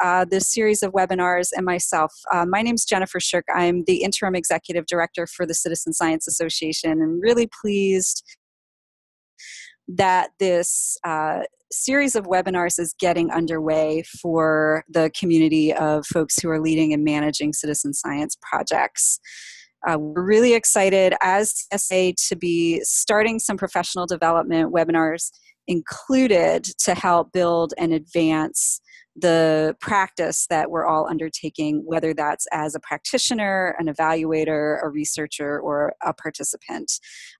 uh, this series of webinars and myself. Uh, my name is Jennifer Shirk. I'm the interim executive director for the Citizen Science Association and really pleased that this uh, series of webinars is getting underway for the community of folks who are leading and managing citizen science projects. Uh, we're really excited as SA to be starting some professional development webinars included to help build and advance the practice that we're all undertaking, whether that's as a practitioner, an evaluator, a researcher, or a participant.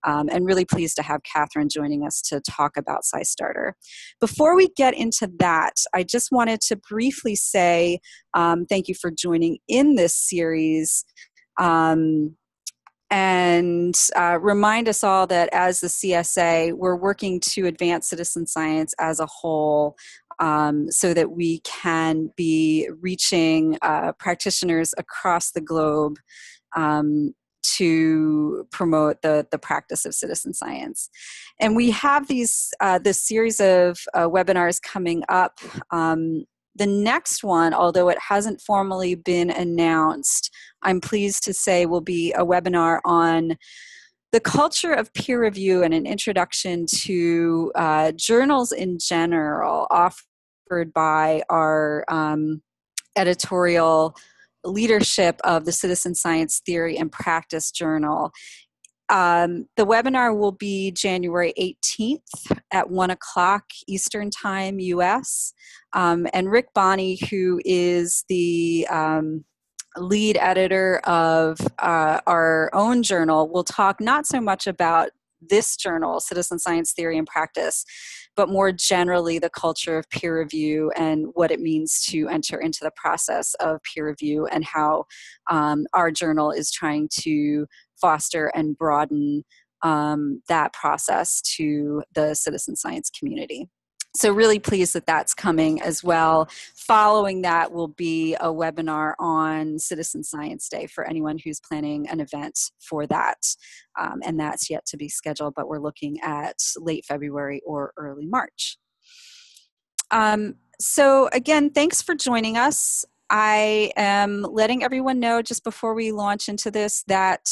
Um, and really pleased to have Catherine joining us to talk about SciStarter. Before we get into that, I just wanted to briefly say um, thank you for joining in this series. Um, and uh, remind us all that as the CSA, we're working to advance citizen science as a whole um, so that we can be reaching uh, practitioners across the globe um, to promote the, the practice of citizen science. And we have these uh, this series of uh, webinars coming up. Um, the next one, although it hasn't formally been announced, I'm pleased to say will be a webinar on the culture of peer review and an introduction to uh, journals in general by our um, editorial leadership of the Citizen Science Theory and Practice Journal. Um, the webinar will be January 18th at 1 o'clock Eastern Time, US. Um, and Rick Bonney, who is the um, lead editor of uh, our own journal, will talk not so much about this journal, Citizen Science Theory and Practice, but more generally the culture of peer review and what it means to enter into the process of peer review and how um, our journal is trying to foster and broaden um, that process to the citizen science community so really pleased that that's coming as well. Following that will be a webinar on citizen science day for anyone who's planning an event for that. Um, and that's yet to be scheduled but we're looking at late february or early march. Um, so again thanks for joining us. I am letting everyone know just before we launch into this that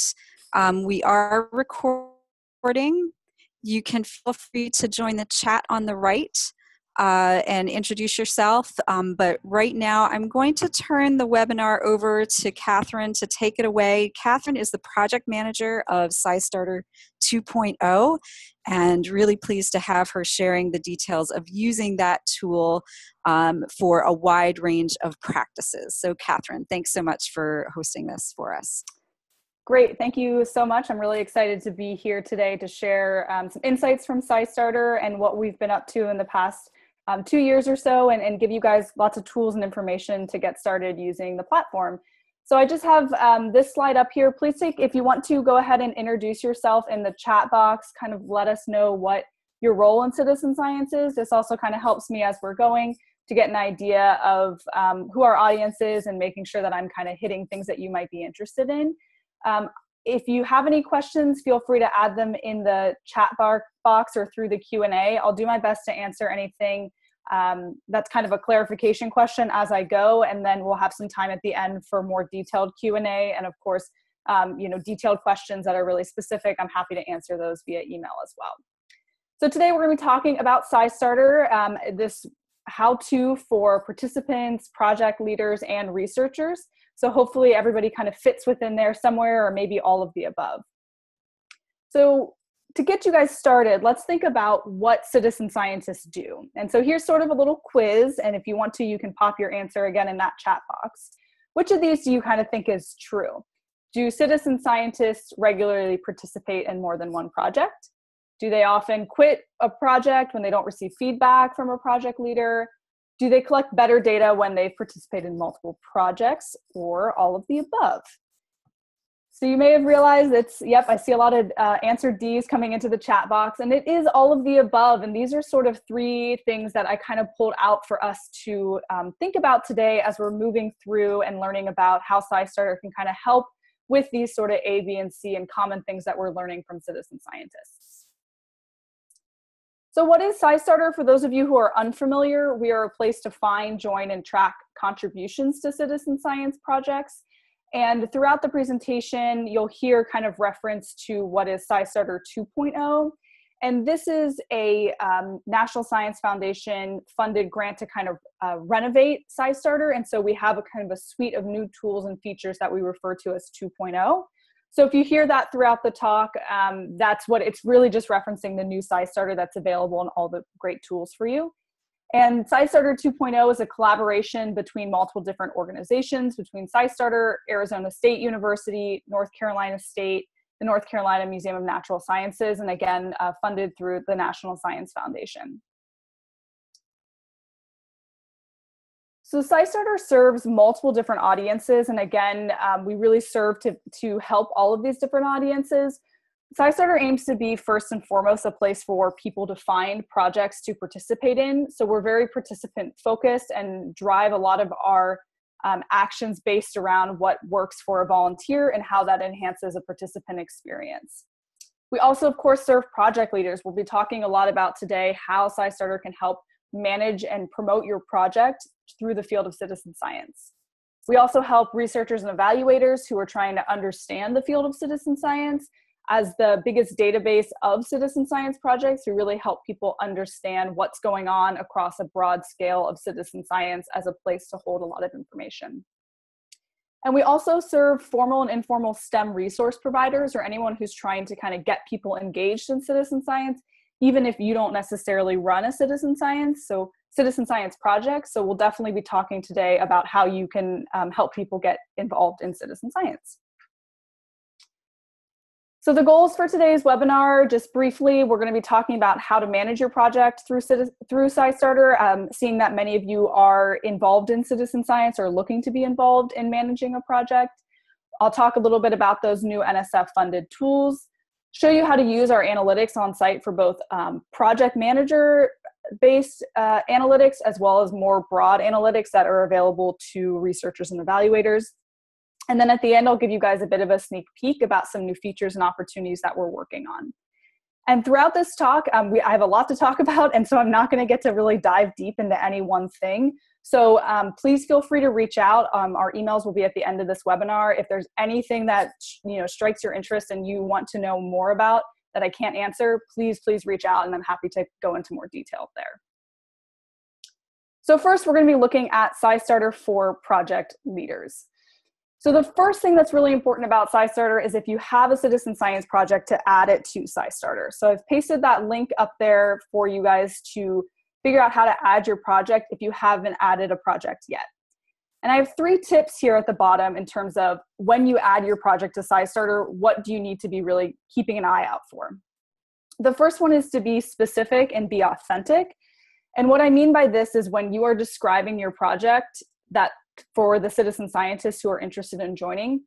um, we are recording you can feel free to join the chat on the right uh, and introduce yourself. Um, but right now, I'm going to turn the webinar over to Catherine to take it away. Catherine is the project manager of SciStarter 2.0 and really pleased to have her sharing the details of using that tool um, for a wide range of practices. So, Catherine, thanks so much for hosting this for us. Great, thank you so much. I'm really excited to be here today to share um, some insights from SciStarter and what we've been up to in the past um, two years or so and, and give you guys lots of tools and information to get started using the platform. So I just have um, this slide up here. Please take, if you want to, go ahead and introduce yourself in the chat box, kind of let us know what your role in citizen science is. This also kind of helps me as we're going to get an idea of um, who our audience is and making sure that I'm kind of hitting things that you might be interested in. Um, if you have any questions, feel free to add them in the chat bar box or through the Q&A. I'll do my best to answer anything um, that's kind of a clarification question as I go, and then we'll have some time at the end for more detailed Q&A. And of course, um, you know, detailed questions that are really specific, I'm happy to answer those via email as well. So today we're going to be talking about SciStarter, um, this how-to for participants, project leaders, and researchers. So hopefully everybody kind of fits within there somewhere or maybe all of the above. So to get you guys started, let's think about what citizen scientists do. And so here's sort of a little quiz. And if you want to, you can pop your answer again in that chat box. Which of these do you kind of think is true? Do citizen scientists regularly participate in more than one project? Do they often quit a project when they don't receive feedback from a project leader? Do they collect better data when they've participated in multiple projects or all of the above? So you may have realized it's, yep, I see a lot of uh, answered D's coming into the chat box, and it is all of the above. And these are sort of three things that I kind of pulled out for us to um, think about today as we're moving through and learning about how SciStarter can kind of help with these sort of A, B, and C and common things that we're learning from citizen scientists. So, what is SciStarter? For those of you who are unfamiliar, we are a place to find, join, and track contributions to citizen science projects. And throughout the presentation, you'll hear kind of reference to what is SciStarter 2.0. And this is a um, National Science Foundation funded grant to kind of uh, renovate SciStarter. And so we have a kind of a suite of new tools and features that we refer to as 2.0. So if you hear that throughout the talk, um, that's what it's really just referencing the new SciStarter that's available and all the great tools for you. And SciStarter 2.0 is a collaboration between multiple different organizations, between SciStarter, Arizona State University, North Carolina State, the North Carolina Museum of Natural Sciences, and again, uh, funded through the National Science Foundation. So SciStarter serves multiple different audiences. And again, um, we really serve to, to help all of these different audiences. SciStarter aims to be first and foremost a place for people to find projects to participate in. So we're very participant focused and drive a lot of our um, actions based around what works for a volunteer and how that enhances a participant experience. We also, of course, serve project leaders. We'll be talking a lot about today how SciStarter can help manage and promote your project through the field of citizen science. We also help researchers and evaluators who are trying to understand the field of citizen science as the biggest database of citizen science projects. We really help people understand what's going on across a broad scale of citizen science as a place to hold a lot of information. And we also serve formal and informal STEM resource providers or anyone who's trying to kind of get people engaged in citizen science even if you don't necessarily run a citizen science. So, citizen science projects. So, we'll definitely be talking today about how you can um, help people get involved in citizen science. So, the goals for today's webinar, just briefly, we're going to be talking about how to manage your project through, through SciStarter, um, seeing that many of you are involved in citizen science or looking to be involved in managing a project. I'll talk a little bit about those new NSF funded tools show you how to use our analytics on site for both um, project manager based uh, analytics as well as more broad analytics that are available to researchers and evaluators. And then at the end, I'll give you guys a bit of a sneak peek about some new features and opportunities that we're working on. And throughout this talk, um, we, I have a lot to talk about, and so I'm not going to get to really dive deep into any one thing. So um, please feel free to reach out. Um, our emails will be at the end of this webinar. If there's anything that you know strikes your interest and you want to know more about that I can't answer, please, please reach out, and I'm happy to go into more detail there. So first, we're going to be looking at SciStarter for project leaders. So the first thing that's really important about SciStarter is if you have a citizen science project to add it to SciStarter. So I've pasted that link up there for you guys to figure out how to add your project if you haven't added a project yet. And I have three tips here at the bottom in terms of when you add your project to SciStarter, what do you need to be really keeping an eye out for? The first one is to be specific and be authentic. And what I mean by this is when you are describing your project, that for the citizen scientists who are interested in joining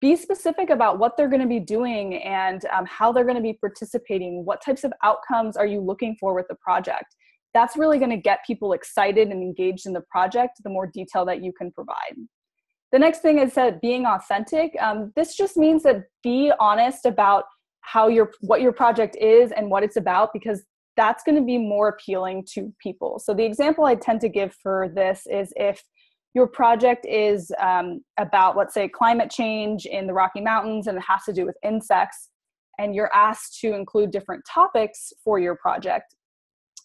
be specific about what they're going to be doing and um, how they're going to be participating what types of outcomes are you looking for with the project that's really going to get people excited and engaged in the project the more detail that you can provide. The next thing is that being authentic um, this just means that be honest about how your what your project is and what it's about because that's going to be more appealing to people. So the example i tend to give for this is if your project is um, about, let's say, climate change in the Rocky Mountains and it has to do with insects, and you're asked to include different topics for your project,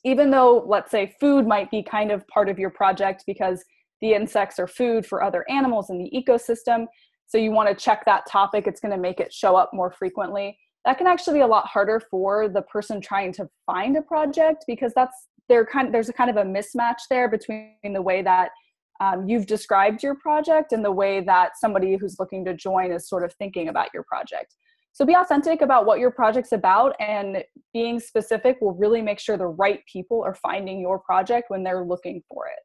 even though, let's say, food might be kind of part of your project because the insects are food for other animals in the ecosystem, so you want to check that topic, it's going to make it show up more frequently. That can actually be a lot harder for the person trying to find a project because that's there kind of, there's a kind of a mismatch there between the way that um, you've described your project and the way that somebody who's looking to join is sort of thinking about your project. So be authentic about what your project's about, and being specific will really make sure the right people are finding your project when they're looking for it.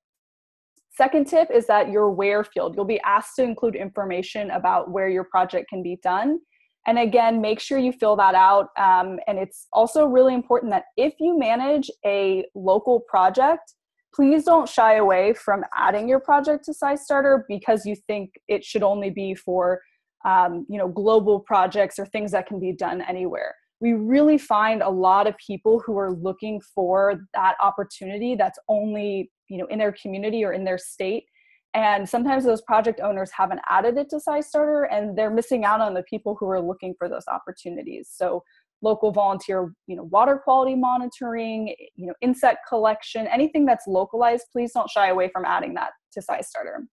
Second tip is that your where field. You'll be asked to include information about where your project can be done. And again, make sure you fill that out. Um, and it's also really important that if you manage a local project, please don't shy away from adding your project to SciStarter because you think it should only be for um, you know global projects or things that can be done anywhere. we really find a lot of people who are looking for that opportunity that's only you know in their community or in their state and sometimes those project owners haven't added it to SciStarter and they're missing out on the people who are looking for those opportunities. So local volunteer, you know, water quality monitoring, you know, insect collection, anything that's localized, please don't shy away from adding that to SciStarter.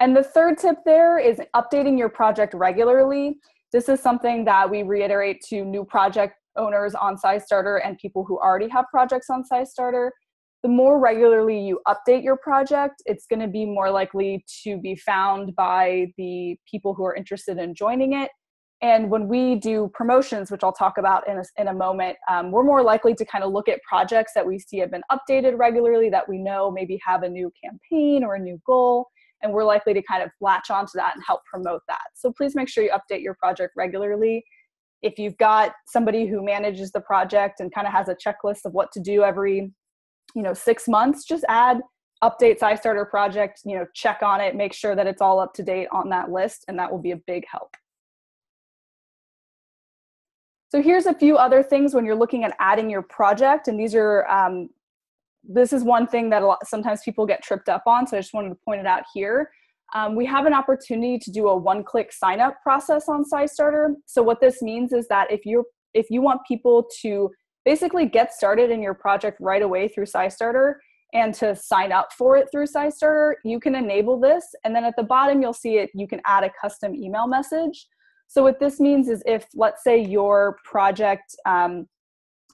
And the third tip there is updating your project regularly. This is something that we reiterate to new project owners on SciStarter and people who already have projects on SciStarter the more regularly you update your project, it's going to be more likely to be found by the people who are interested in joining it. And when we do promotions, which I'll talk about in a, in a moment, um, we're more likely to kind of look at projects that we see have been updated regularly, that we know maybe have a new campaign or a new goal, and we're likely to kind of latch onto that and help promote that. So please make sure you update your project regularly. If you've got somebody who manages the project and kind of has a checklist of what to do every you know six months just add update SciStarter project you know check on it make sure that it's all up to date on that list and that will be a big help so here's a few other things when you're looking at adding your project and these are um, this is one thing that a lot, sometimes people get tripped up on so i just wanted to point it out here um, we have an opportunity to do a one-click sign-up process on SciStarter. So what this means is that if you if you want people to basically get started in your project right away through SciStarter and to sign up for it through SciStarter, you can enable this. And then at the bottom, you'll see it, you can add a custom email message. So what this means is if, let's say your project, um,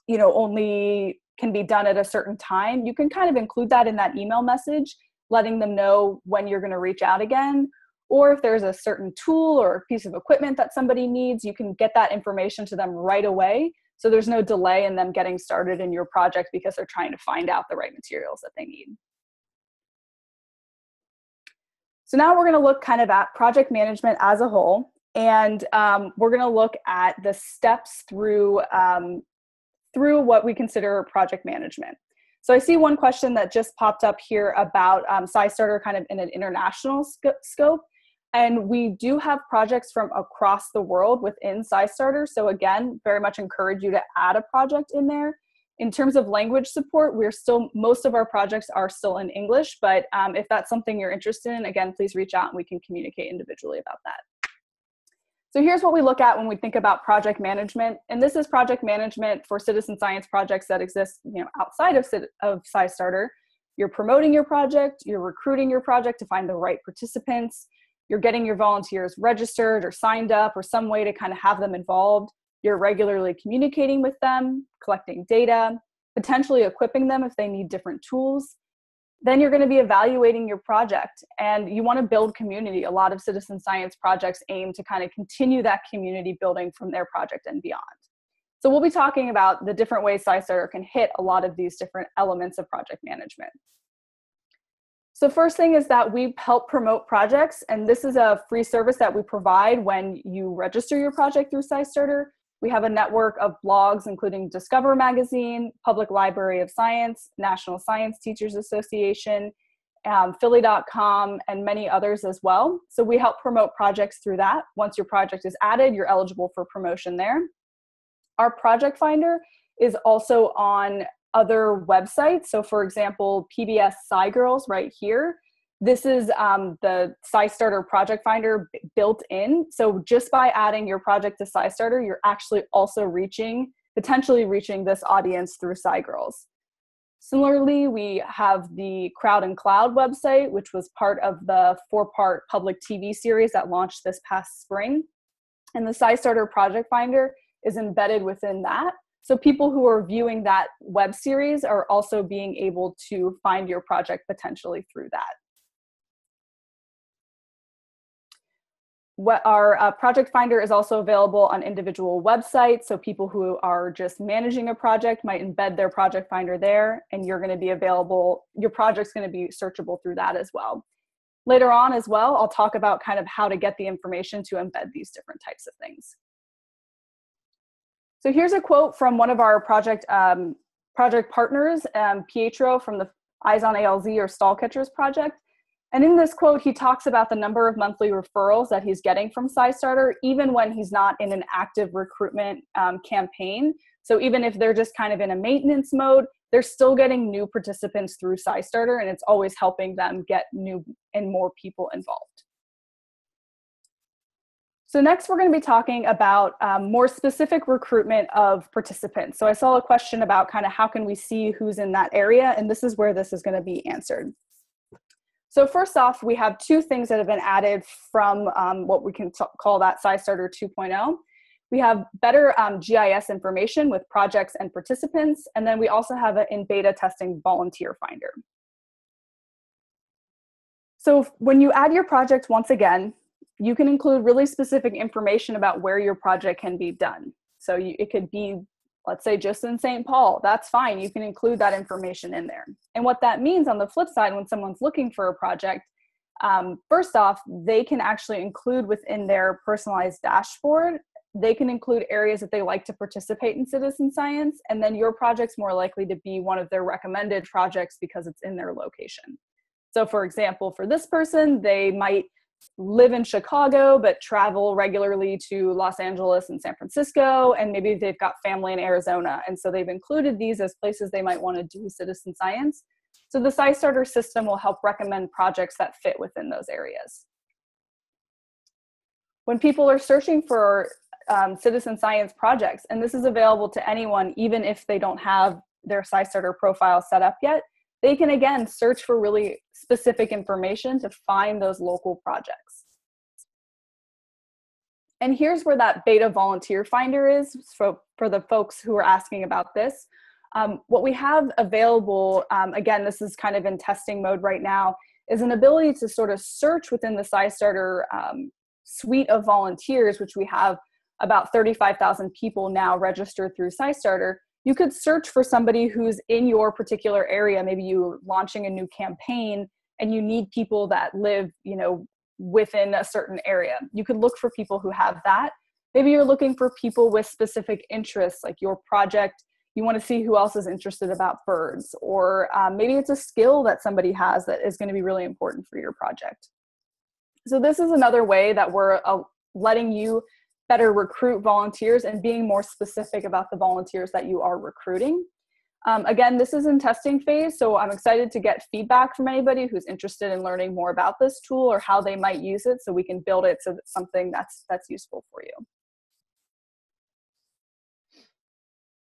you know, only can be done at a certain time, you can kind of include that in that email message, letting them know when you're going to reach out again. Or if there's a certain tool or piece of equipment that somebody needs, you can get that information to them right away so there's no delay in them getting started in your project because they're trying to find out the right materials that they need. So now we're going to look kind of at project management as a whole, and um, we're going to look at the steps through um, through what we consider project management. So I see one question that just popped up here about um, SciStarter kind of in an international sc scope. And we do have projects from across the world within SciStarter. So again, very much encourage you to add a project in there. In terms of language support, we're still, most of our projects are still in English, but um, if that's something you're interested in, again, please reach out and we can communicate individually about that. So here's what we look at when we think about project management. And this is project management for citizen science projects that exist you know, outside of, of SciStarter. You're promoting your project, you're recruiting your project to find the right participants, you're getting your volunteers registered or signed up or some way to kind of have them involved. You're regularly communicating with them, collecting data, potentially equipping them if they need different tools. Then you're going to be evaluating your project and you want to build community. A lot of citizen science projects aim to kind of continue that community building from their project and beyond. So we'll be talking about the different ways SciStarter can hit a lot of these different elements of project management. So first thing is that we help promote projects, and this is a free service that we provide when you register your project through SciStarter. We have a network of blogs, including Discover Magazine, Public Library of Science, National Science Teachers Association, um, Philly.com, and many others as well. So we help promote projects through that. Once your project is added, you're eligible for promotion there. Our project finder is also on other websites. So, for example, PBS SciGirls right here. This is um, the SciStarter project finder built in. So, just by adding your project to SciStarter, you're actually also reaching, potentially reaching this audience through SciGirls. Similarly, we have the Crowd and Cloud website, which was part of the four part public TV series that launched this past spring. And the SciStarter project finder is embedded within that. So people who are viewing that web series are also being able to find your project potentially through that. What our uh, project finder is also available on individual websites. So people who are just managing a project might embed their project finder there and you're gonna be available, your project's gonna be searchable through that as well. Later on as well, I'll talk about kind of how to get the information to embed these different types of things. So here's a quote from one of our project um, project partners, um, Pietro from the Eyes on ALZ or Stall Catchers project. And in this quote, he talks about the number of monthly referrals that he's getting from SciStarter, even when he's not in an active recruitment um, campaign. So even if they're just kind of in a maintenance mode, they're still getting new participants through SciStarter, and it's always helping them get new and more people involved. So next we're going to be talking about um, more specific recruitment of participants. So I saw a question about kind of how can we see who's in that area, and this is where this is going to be answered. So first off, we have two things that have been added from um, what we can t- call that SciStarter 2.0. We have better um, GIS information with projects and participants, and then we also have an in beta testing volunteer finder. So when you add your project once again, you can include really specific information about where your project can be done. So you, it could be, let's say, just in St. Paul. That's fine. You can include that information in there. And what that means on the flip side, when someone's looking for a project, um, first off, they can actually include within their personalized dashboard, they can include areas that they like to participate in citizen science. And then your project's more likely to be one of their recommended projects because it's in their location. So, for example, for this person, they might live in Chicago but travel regularly to Los Angeles and San Francisco, and maybe they've got family in Arizona. And so they've included these as places they might want to do citizen science. So the SciStarter system will help recommend projects that fit within those areas. When people are searching for um, citizen science projects, and this is available to anyone even if they don't have their SciStarter profile set up yet, they can again search for really specific information to find those local projects. And here's where that beta volunteer finder is for, for the folks who are asking about this. Um, what we have available, um, again, this is kind of in testing mode right now, is an ability to sort of search within the SciStarter um, suite of volunteers, which we have about 35,000 people now registered through SciStarter, you could search for somebody who's in your particular area maybe you're launching a new campaign and you need people that live you know within a certain area. You could look for people who have that. Maybe you're looking for people with specific interests like your project. You want to see who else is interested about birds or um, maybe it's a skill that somebody has that is going to be really important for your project. So this is another way that we're uh, letting you better recruit volunteers and being more specific about the volunteers that you are recruiting. Um, again, this is in testing phase, so I'm excited to get feedback from anybody who's interested in learning more about this tool or how they might use it so we can build it so that something that's, that's useful for you.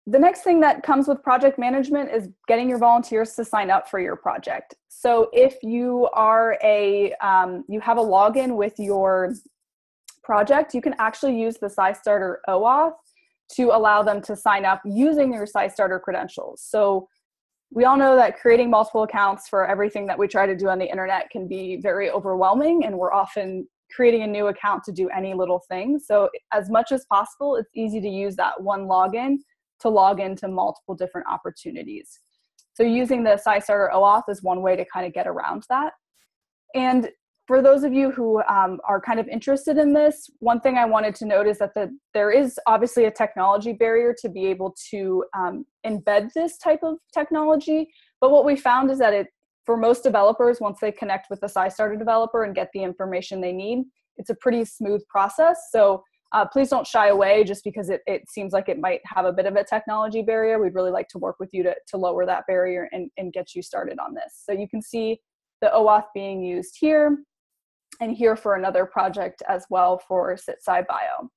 The next thing that comes with project management is getting your volunteers to sign up for your project. So if you are a, um, you have a login with your project, you can actually use the SciStarter OAuth to allow them to sign up using your SciStarter credentials. So we all know that creating multiple accounts for everything that we try to do on the internet can be very overwhelming, and we're often creating a new account to do any little thing. So, as much as possible, it's easy to use that one login to log into multiple different opportunities. So, using the SciStarter OAuth is one way to kind of get around that. And for those of you who um, are kind of interested in this, one thing I wanted to note is that the, there is obviously a technology barrier to be able to um, embed this type of technology. But what we found is that it, for most developers, once they connect with the SciStarter developer and get the information they need, it's a pretty smooth process. So uh, please don't shy away just because it, it seems like it might have a bit of a technology barrier. We'd really like to work with you to, to lower that barrier and, and get you started on this. So you can see the OAuth being used here and here for another project as well for CitSciBio.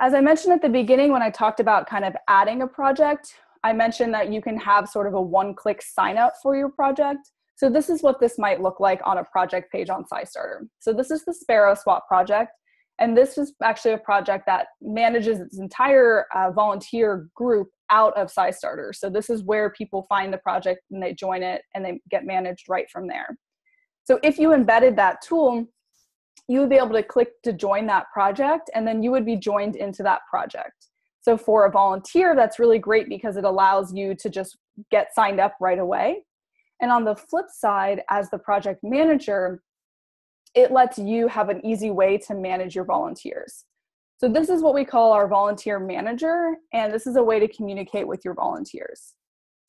As I mentioned at the beginning when I talked about kind of adding a project, I mentioned that you can have sort of a one-click sign up for your project. So this is what this might look like on a project page on SciStarter. So this is the Sparrow Swap project. And this is actually a project that manages its entire uh, volunteer group out of SciStarter. So this is where people find the project and they join it and they get managed right from there. So if you embedded that tool, you would be able to click to join that project and then you would be joined into that project. So for a volunteer, that's really great because it allows you to just get signed up right away. And on the flip side, as the project manager, it lets you have an easy way to manage your volunteers. So this is what we call our volunteer manager, and this is a way to communicate with your volunteers.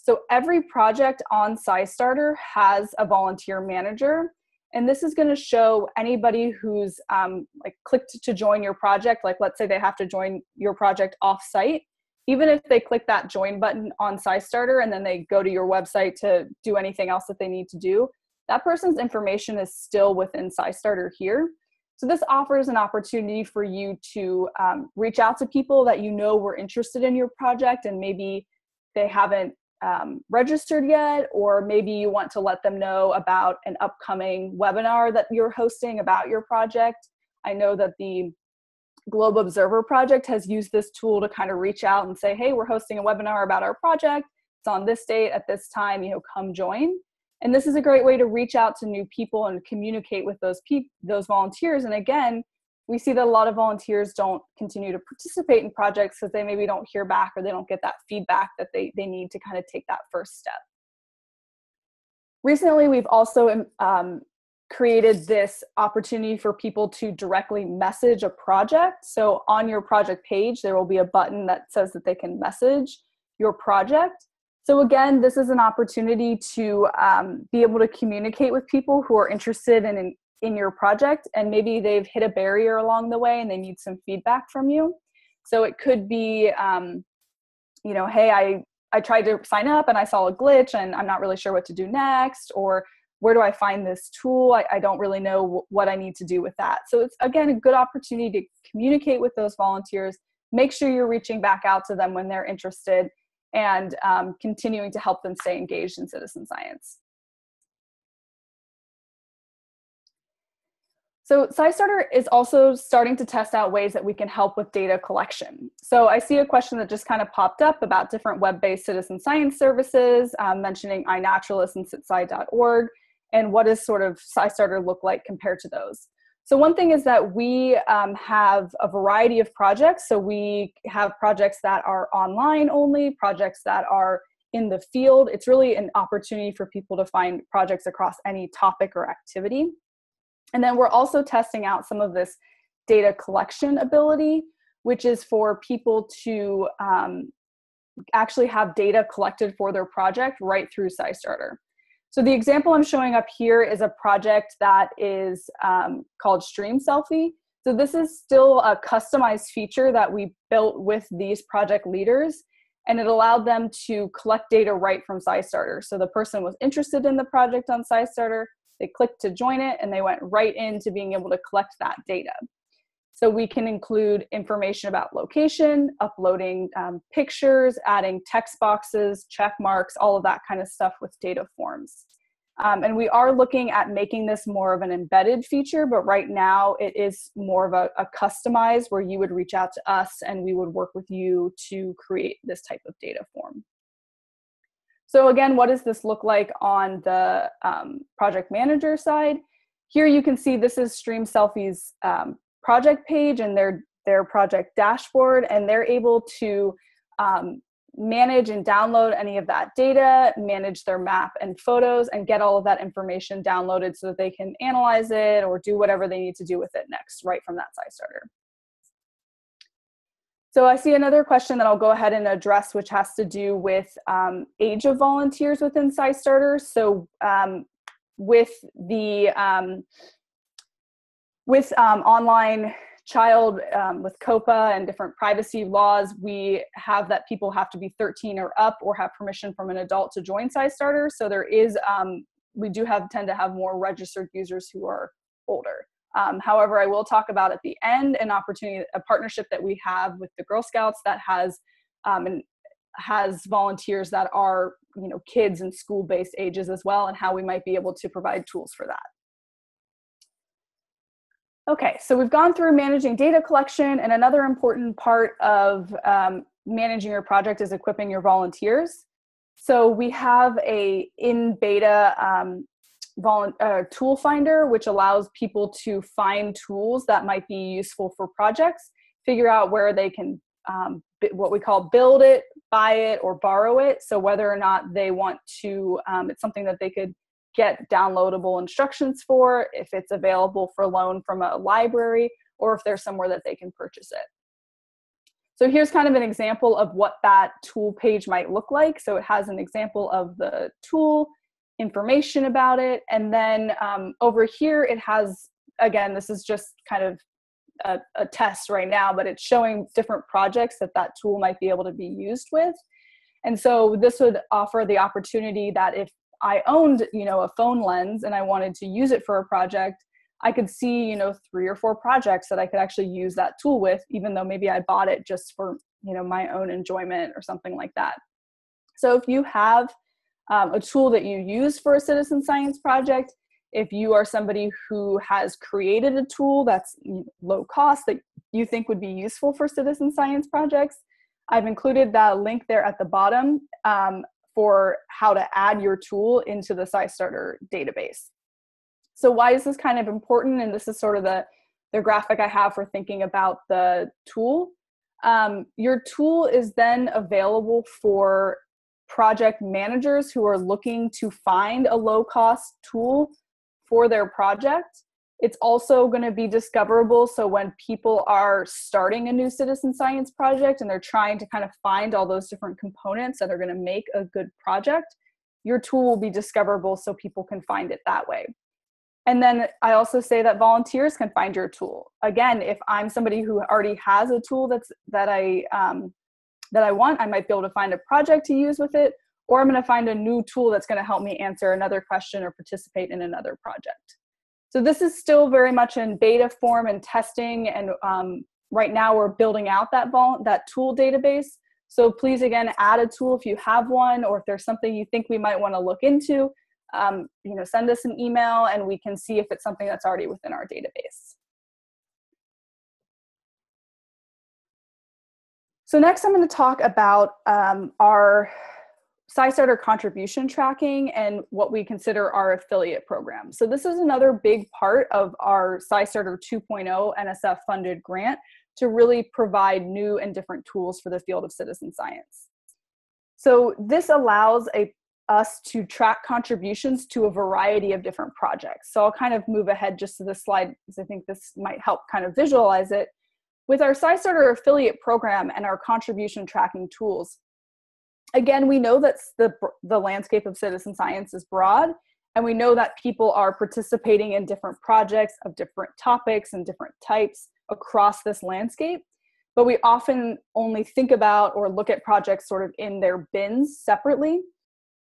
So every project on SciStarter has a volunteer manager. And this is going to show anybody who's um, like clicked to join your project, like let's say they have to join your project off site. Even if they click that join button on SciStarter and then they go to your website to do anything else that they need to do, that person's information is still within SciStarter here. So this offers an opportunity for you to um, reach out to people that you know were interested in your project and maybe they haven't um, registered yet, or maybe you want to let them know about an upcoming webinar that you're hosting about your project. I know that the Globe Observer Project has used this tool to kind of reach out and say, hey, we're hosting a webinar about our project. It's on this date at this time, you know, come join. And this is a great way to reach out to new people and communicate with those people, those volunteers. And again, we see that a lot of volunteers don't continue to participate in projects because they maybe don't hear back or they don't get that feedback that they, they need to kind of take that first step. Recently, we've also um, created this opportunity for people to directly message a project. So on your project page, there will be a button that says that they can message your project. So again, this is an opportunity to um, be able to communicate with people who are interested in, in in your project and maybe they've hit a barrier along the way and they need some feedback from you. So it could be um, you know hey i i tried to sign up and i saw a glitch and i'm not really sure what to do next or where do i find this tool? I, I don't really know w- what i need to do with that. So it's again a good opportunity to communicate with those volunteers make sure you're reaching back out to them when they're interested and um, continuing to help them stay engaged in citizen science So SciStarter is also starting to test out ways that we can help with data collection. So I see a question that just kind of popped up about different web-based citizen science services, um, mentioning iNaturalist and citsci.org, and what does sort of SciStarter look like compared to those. So one thing is that we um, have a variety of projects. So we have projects that are online only, projects that are in the field. It's really an opportunity for people to find projects across any topic or activity. And then we're also testing out some of this data collection ability, which is for people to um, actually have data collected for their project right through SciStarter. So the example I'm showing up here is a project that is um, called Stream Selfie. So this is still a customized feature that we built with these project leaders and it allowed them to collect data right from SciStarter. So the person was interested in the project on SciStarter, they clicked to join it and they went right into being able to collect that data. So we can include information about location, uploading um, pictures, adding text boxes, check marks, all of that kind of stuff with data forms. Um, and we are looking at making this more of an embedded feature, but right now it is more of a, a customized where you would reach out to us and we would work with you to create this type of data form. So again, what does this look like on the um, project manager side? Here you can see this is Stream Selfie's um, project page and their, their project dashboard, and they're able to um, manage and download any of that data, manage their map and photos, and get all of that information downloaded so that they can analyze it or do whatever they need to do with it next right from that SciStarter. So I see another question that I'll go ahead and address, which has to do with um, age of volunteers within SciStarter. So um, with the um, with um, online child um, with COPPA and different privacy laws, we have that people have to be 13 or up or have permission from an adult to join SciStarter. So there is um, we do have tend to have more registered users who are older. Um, however, I will talk about at the end an opportunity, a partnership that we have with the Girl Scouts that has um, and has volunteers that are you know kids and school-based ages as well, and how we might be able to provide tools for that. Okay, so we've gone through managing data collection, and another important part of um, managing your project is equipping your volunteers. So we have a in beta um, uh, tool finder, which allows people to find tools that might be useful for projects, figure out where they can, um, what we call build it, buy it, or borrow it. So whether or not they want to, um, it's something that they could get downloadable instructions for, if it's available for loan from a library, or if there's somewhere that they can purchase it. So here's kind of an example of what that tool page might look like. So it has an example of the tool, information about it, and then um, over here it has, again, this is just kind of a, a test right now, but it's showing different projects that that tool might be able to be used with. And so this would offer the opportunity that if I owned, you know, a phone lens and I wanted to use it for a project, I could see, you know, three or four projects that I could actually use that tool with, even though maybe I bought it just for, you know, my own enjoyment or something like that. So if you have um, a tool that you use for a citizen science project, if you are somebody who has created a tool that's low cost that you think would be useful for citizen science projects, I've included that link there at the bottom um, for how to add your tool into the SciStarter database. So why is this kind of important? And this is sort of the, the graphic I have for thinking about the tool. Um, your tool is then available for project managers who are looking to find a low cost tool for their project. It's also going to be discoverable. So when people are starting a new citizen science project and they're trying to kind of find all those different components that are going to make a good project, your tool will be discoverable so people can find it that way. And then I also say that volunteers can find your tool. Again, if I'm somebody who already has a tool that's that I um, that I want, I might be able to find a project to use with it, or I'm going to find a new tool that's going to help me answer another question or participate in another project. So this is still very much in beta form and testing, and um, right now we're building out that vol- that tool database. So please again add a tool if you have one, or if there's something you think we might want to look into um, you know, send us an email and we can see if it's something that's already within our database. So next I'm going to talk about um, our SciStarter contribution tracking and what we consider our affiliate program. So this is another big part of our SciStarter 2.0 NSF funded grant to really provide new and different tools for the field of citizen science. So this allows a us to track contributions to a variety of different projects. So I'll kind of move ahead just to this slide because I think this might help kind of visualize it. With our SciStarter affiliate program and our contribution tracking tools, again, we know that the, the landscape of citizen science is broad, and we know that people are participating in different projects of different topics and different types across this landscape. But we often only think about or look at projects sort of in their bins separately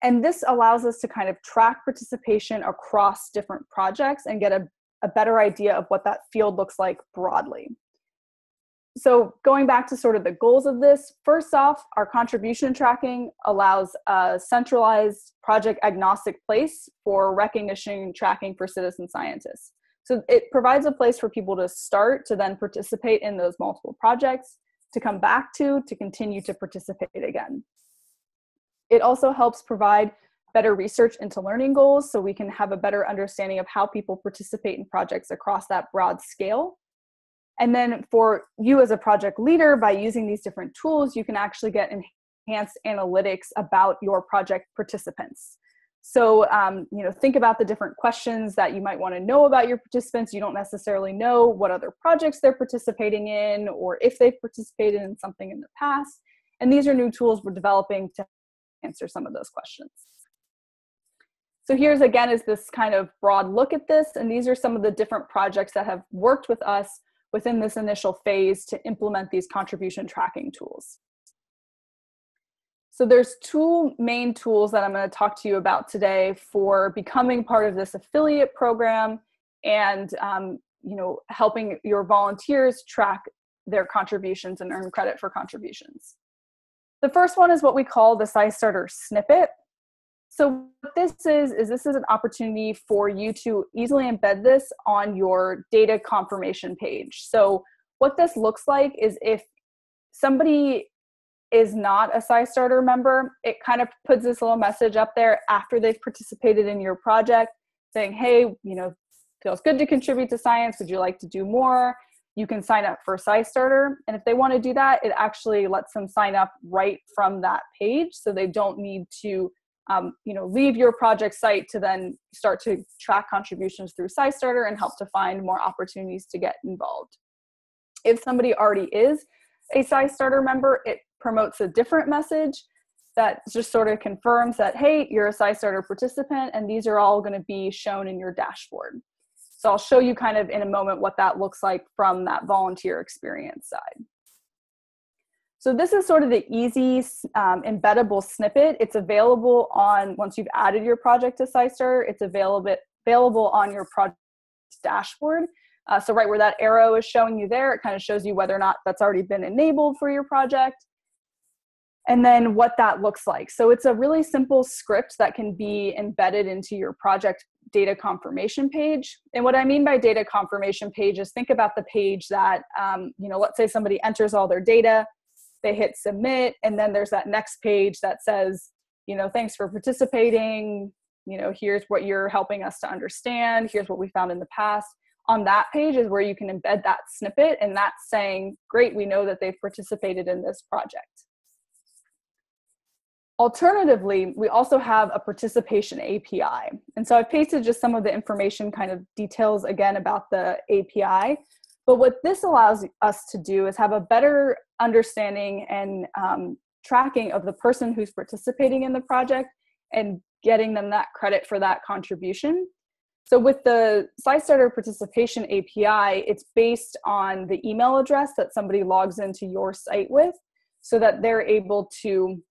and this allows us to kind of track participation across different projects and get a, a better idea of what that field looks like broadly. So going back to sort of the goals of this, first off, our contribution tracking allows a centralized project agnostic place for recognition tracking for citizen scientists. So it provides a place for people to start to then participate in those multiple projects, to come back to, to continue to participate again. It also helps provide better research into learning goals so we can have a better understanding of how people participate in projects across that broad scale. And then for you as a project leader, by using these different tools, you can actually get enhanced analytics about your project participants. So, um, you know, think about the different questions that you might want to know about your participants. You don't necessarily know what other projects they're participating in or if they've participated in something in the past. And these are new tools we're developing to answer some of those questions. So here's again is this kind of broad look at this, and these are some of the different projects that have worked with us within this initial phase to implement these contribution tracking tools. So there's two main tools that I'm going to talk to you about today for becoming part of this affiliate program and um, you know helping your volunteers track their contributions and earn credit for contributions. The first one is what we call the SciStarter snippet. So what this is, is this is an opportunity for you to easily embed this on your data confirmation page. So what this looks like is if somebody is not a SciStarter member, it kind of puts this little message up there after they've participated in your project saying, hey, you know, feels good to contribute to science. Would you like to do more? you can sign up for SciStarter. And if they want to do that, it actually lets them sign up right from that page. So they don't need to, um, you know, leave your project site to then start to track contributions through SciStarter and help to find more opportunities to get involved. If somebody already is a SciStarter member, it promotes a different message that just sort of confirms that, hey, you're a SciStarter participant, and these are all going to be shown in your dashboard. So I'll show you kind of in a moment what that looks like from that volunteer experience side. So this is sort of the easy um, embeddable snippet. It's available on, once you've added your project to SciStarter, it's available, available on your project dashboard. Uh, so right where that arrow is showing you there, it kind of shows you whether or not that's already been enabled for your project and then what that looks like. So it's a really simple script that can be embedded into your project data confirmation page. And what I mean by data confirmation page is think about the page that, um, you know, let's say somebody enters all their data, they hit submit, and then there's that next page that says, you know, thanks for participating. You know, here's what you're helping us to understand. Here's what we found in the past. On that page is where you can embed that snippet, and that's saying, great, we know that they've participated in this project. Alternatively, we also have a participation API. And so I've pasted just some of the information kind of details again about the API. But what this allows us to do is have a better understanding and um, tracking of the person who's participating in the project and getting them that credit for that contribution. So with the SciStarter participation API, it's based on the email address that somebody logs into your site with so that they're able to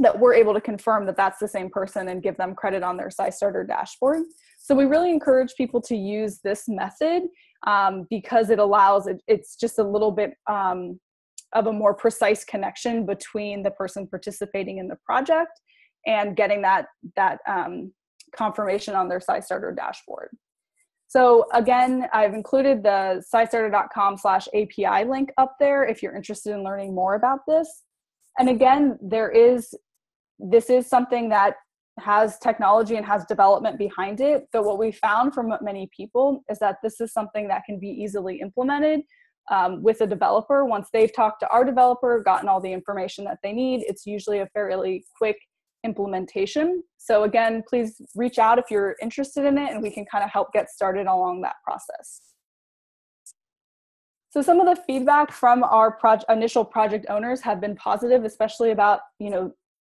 that we're able to confirm that that's the same person and give them credit on their SciStarter dashboard. So we really encourage people to use this method um, because it allows it, it's just a little bit um, of a more precise connection between the person participating in the project and getting that that um, confirmation on their SciStarter dashboard. So again, I've included the scistarter.com slash API link up there if you're interested in learning more about this. And again, there is this is something that has technology and has development behind it. But what we found from many people is that this is something that can be easily implemented um, with a developer. Once they've talked to our developer, gotten all the information that they need, it's usually a fairly quick implementation. So again, please reach out if you're interested in it and we can kind of help get started along that process. So some of the feedback from our initial project owners have been positive, especially about, you know,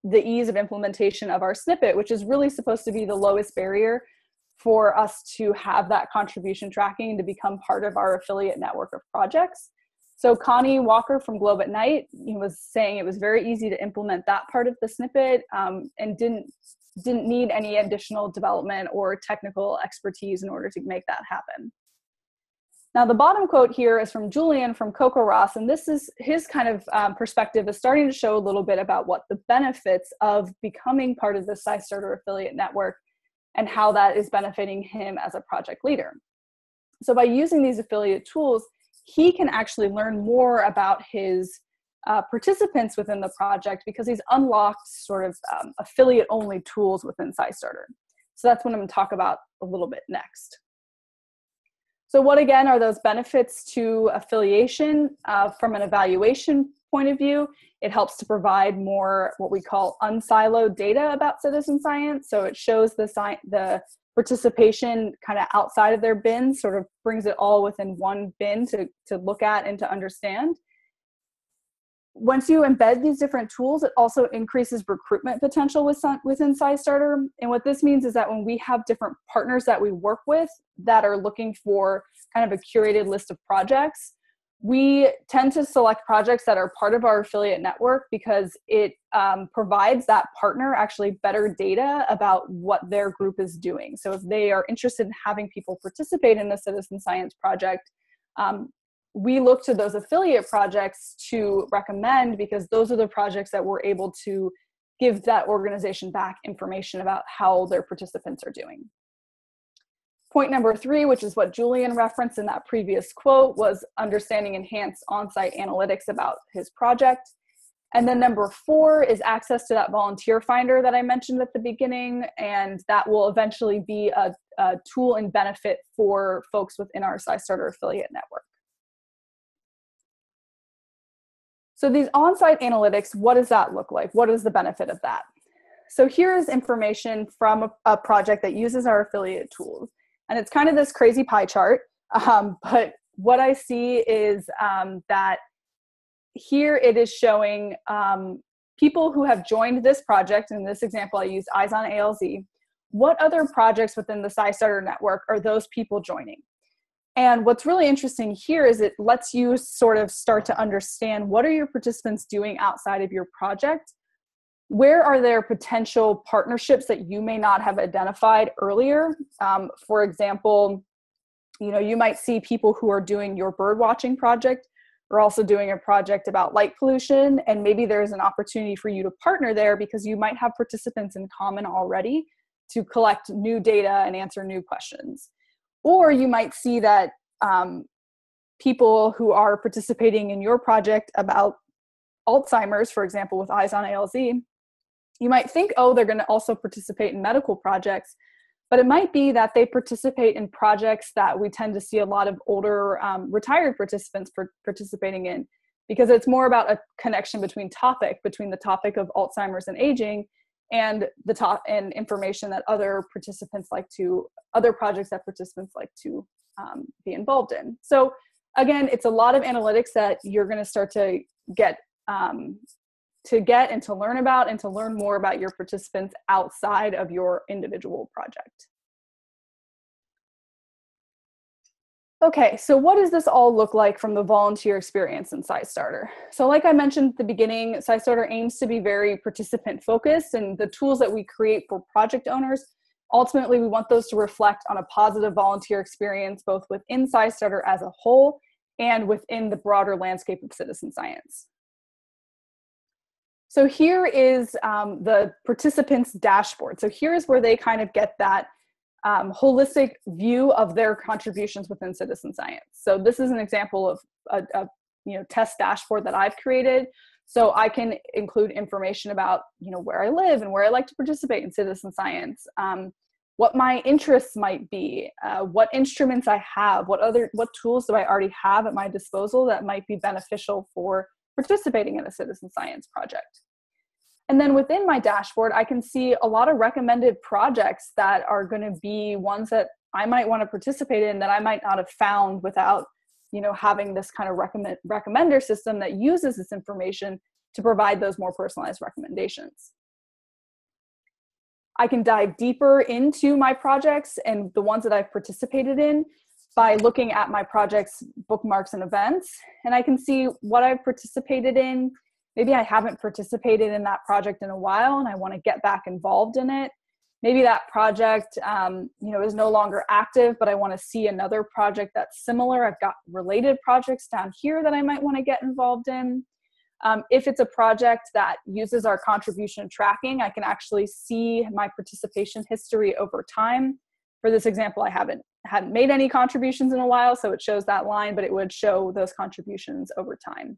the ease of implementation of our snippet, which is really supposed to be the lowest barrier for us to have that contribution tracking to become part of our affiliate network of projects. So Connie Walker from Globe at Night was saying it was very easy to implement that part of the snippet um, and didn't didn't need any additional development or technical expertise in order to make that happen. Now, the bottom quote here is from Julian from CoCoRaHS, and this is his kind of um, perspective is starting to show a little bit about what the benefits of becoming part of the SciStarter affiliate network and how that is benefiting him as a project leader. So, by using these affiliate tools, he can actually learn more about his uh, participants within the project because he's unlocked sort of um, affiliate only tools within SciStarter. So, that's what I'm going to talk about a little bit next. So, what again are those benefits to affiliation uh, from an evaluation point of view? It helps to provide more what we call unsiloed data about citizen science. So, it shows the, sci- the participation kind of outside of their bin, sort of brings it all within one bin to, to look at and to understand once you embed these different tools, it also increases recruitment potential with, within SciStarter. And what this means is that when we have different partners that we work with that are looking for kind of a curated list of projects, we tend to select projects that are part of our affiliate network because it um, provides that partner actually better data about what their group is doing. So if they are interested in having people participate in a citizen science project, um, we look to those affiliate projects to recommend because those are the projects that we're able to give that organization back information about how their participants are doing. Point number three, which is what Julian referenced in that previous quote, was understanding enhanced on-site analytics about his project. And then number four is access to that volunteer finder that I mentioned at the beginning, and that will eventually be a, a tool and benefit for folks within our SciStarter affiliate network. So these on-site analytics, what does that look like? What is the benefit of that? So here's information from a, a project that uses our affiliate tools. And it's kind of this crazy pie chart, um, but what I see is um, that here it is showing um, people who have joined this project. In this example, I use Eyes on ALZ. What other projects within the SciStarter network are those people joining? And what's really interesting here is it lets you sort of start to understand what are your participants doing outside of your project? Where are there potential partnerships that you may not have identified earlier? Um, for example, you know, you might see people who are doing your bird watching project are also doing a project about light pollution, and maybe there's an opportunity for you to partner there because you might have participants in common already to collect new data and answer new questions. Or you might see that um, people who are participating in your project about Alzheimer's, for example, with Eyes on ALZ, you might think, oh, they're going to also participate in medical projects, but it might be that they participate in projects that we tend to see a lot of older um, retired participants participating in. Because it's more about a connection between topic between the topic of alzheimer's and aging and the top and information that other participants like to other projects that participants like to um, be involved in. So again it's a lot of analytics that you're going to start to get um, to get and to learn about and to learn more about your participants outside of your individual project Okay, so what does this all look like from the volunteer experience in SciStarter? So like I mentioned at the beginning, SciStarter aims to be very participant focused and the tools that we create for project owners, ultimately we want those to reflect on a positive volunteer experience both within SciStarter as a whole and within the broader landscape of citizen science. So here is um, the participants dashboard. So here's where they kind of get that um, holistic view of their contributions within citizen science. So this is an example of a, a, you know test dashboard that I've created. So I can include information about you know where I live and where I like to participate in citizen science, um, what my interests might be, uh, what instruments I have, what other what tools do I already have at my disposal that might be beneficial for participating in a citizen science project. And then within my dashboard, I can see a lot of recommended projects that are going to be ones that I might want to participate in that I might not have found without, you know, having this kind of recommend recommender system that uses this information to provide those more personalized recommendations. I can dive deeper into my projects and the ones that I've participated in by looking at my projects bookmarks and events and I can see what I've participated in maybe I haven't participated in that project in a while and I want to get back involved in it. Maybe that project, um, you know, is no longer active, but I want to see another project that's similar. I've got related projects down here that I might want to get involved in. Um, if it's a project that uses our contribution tracking, I can actually see my participation history over time. For this example, I haven't hadn't made any contributions in a while, so it shows that line, but it would show those contributions over time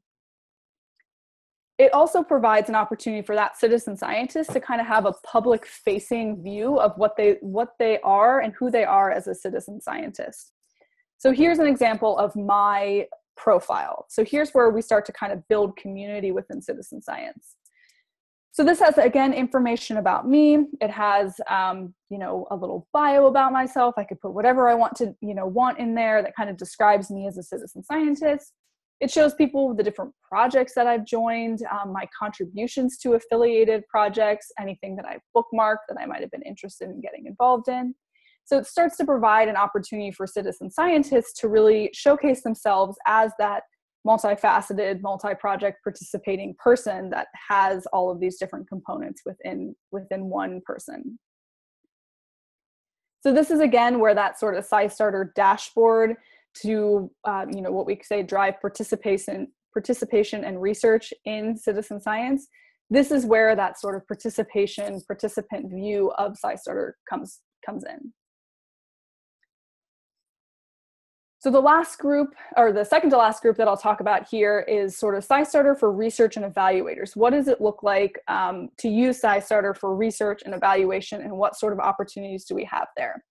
it also provides an opportunity for that citizen scientist to kind of have a public facing view of what they what they are and who they are as a citizen scientist. So here's an example of my profile. So here's where we start to kind of build community within citizen science. So this has again information about me. It has um, you know a little bio about myself. I could put whatever i want to you know want in there that kind of describes me as a citizen scientist it shows people the different projects that I've joined, um, my contributions to affiliated projects, anything that I've bookmarked that I might have been interested in getting involved in. So it starts to provide an opportunity for citizen scientists to really showcase themselves as that multifaceted, multi-project participating person that has all of these different components within within one person. So this is again where that sort of SciStarter dashboard to uh, you know what we say drive participation participation and research in citizen science this is where that sort of participation participant view of SciStarter comes comes in. So the last group or the second to last group that i'll talk about here is sort of SciStarter for research and evaluators. What does it look like um, to use SciStarter for research and evaluation and what sort of opportunities do we have there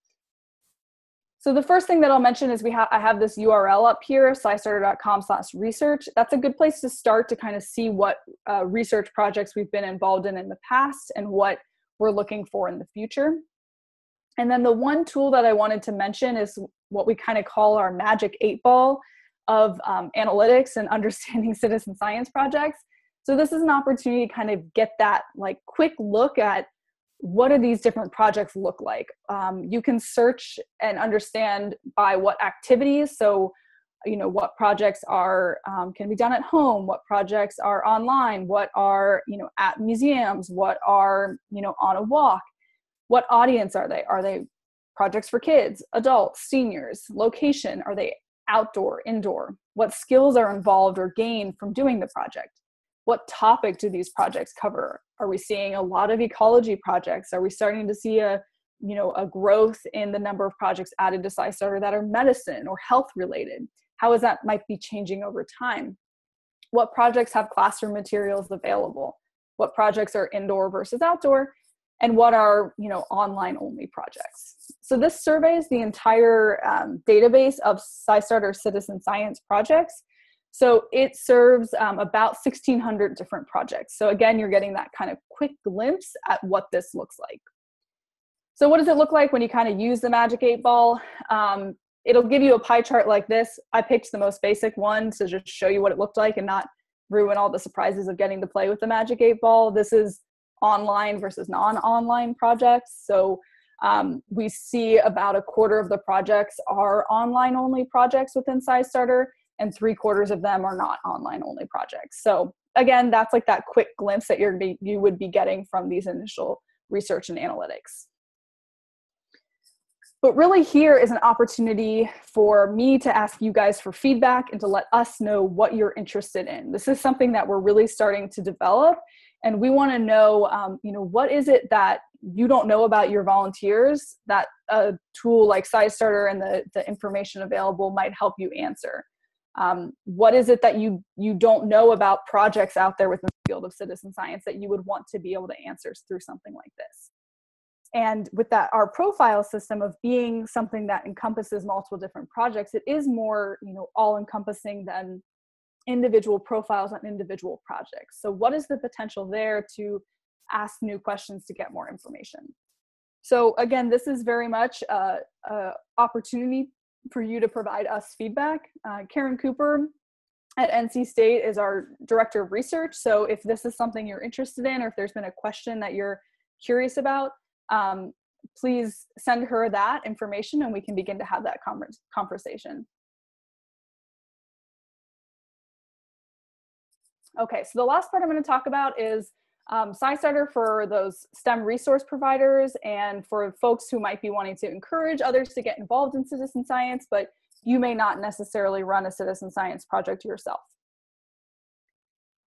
so the first thing that I'll mention is we have I have this URL up here, scistarter.com slash research. That's a good place to start to kind of see what uh, research projects we've been involved in in the past and what we're looking for in the future. And then the one tool that I wanted to mention is what we kind of call our magic eight ball. of um, analytics and understanding citizen science projects. So this is an opportunity to kind of get that like quick look at what do these different projects look like. Um, you can search and understand by what activities. So you know what projects are um, can be done at home what projects are online what are you know at museums what are you know on a walk what audience are they? Are they projects for kids adults seniors? Location are they outdoor indoor? What skills are involved or gained from doing the project? What topic do these projects cover are we seeing a lot of ecology projects? Are we starting to see a you know a growth in the number of projects added to SciStarter that are medicine or health related? How is that might be changing over time? What projects have classroom materials available? What projects are indoor versus outdoor? And what are you know online only projects? So this surveys the entire um, database of SciStarter citizen science projects so it serves um, about 1600 different projects so again you're getting that kind of quick glimpse at what this looks like so what does it look like when you kind of use the magic eight ball um, it'll give you a pie chart like this. I picked the most basic one to just show you what it looked like and not ruin all the surprises of getting to play with the Magic 8 Ball. This is online versus non online projects. So um, we see about a quarter of the projects are online only projects within SciStarter, and three quarters of them are not online only projects. So again, that's like that quick glimpse that you're you would be getting from these initial research and analytics. But really, here is an opportunity for me to ask you guys for feedback and to let us know what you're interested in. This is something that we're really starting to develop, and we want to know, um, you know, what is it that you don't know about your volunteers that a tool like SciStarter and the, the information available might help you answer. Um, what is it that you you don't know about projects out there within the field of citizen science that you would want to be able to answer through something like this? and with that our profile system of being something that encompasses multiple different projects it is more you know all encompassing than individual profiles on individual projects so what is the potential there to ask new questions to get more information so again this is very much a, a opportunity for you to provide us feedback uh, Caren Cooper at nc state is our director of research so if this is something you're interested in or if there's been a question that you're curious about um, please send her that information and we can begin to have that conversation. Okay, so the last part I'm going to talk about is um, SciStarter for those STEM resource providers and for folks who might be wanting to encourage others to get involved in citizen science, but you may not necessarily run a citizen science project yourself.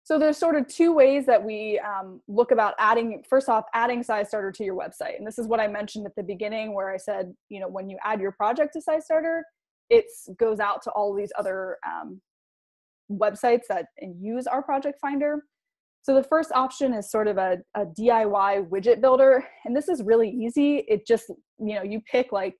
So there's sort of two ways that we um, look about adding, first off, adding SciStarter to your website. And this is what I mentioned at the beginning where I said, you know, when you add your project to SciStarter, it goes out to all these other um, websites that use our project finder. So the first option is sort of a, a DIY widget builder. And this is really easy. It just, you know, you pick like,